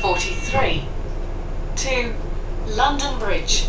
43 to London Bridge.